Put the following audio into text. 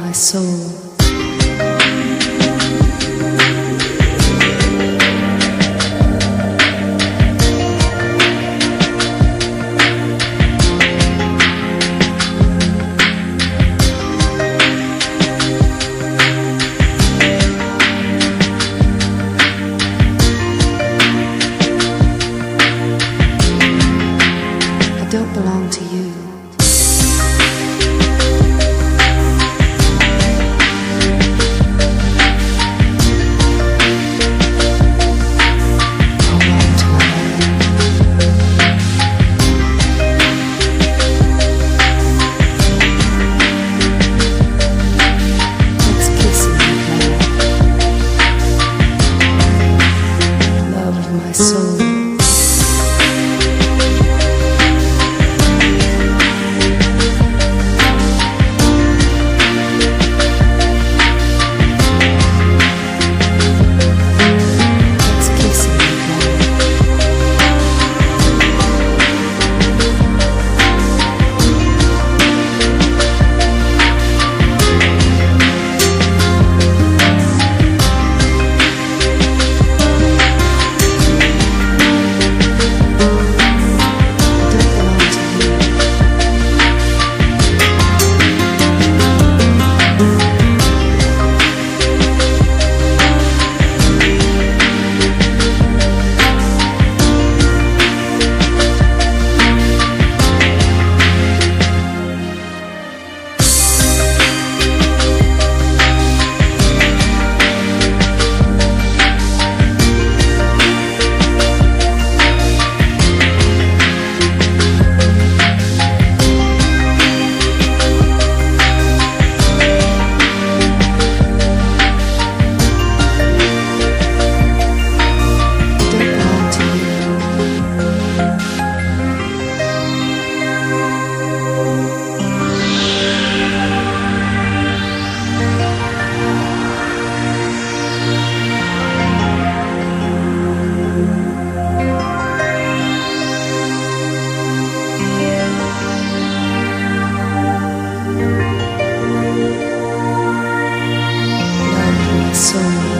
my soul. I don't belong to you. soul.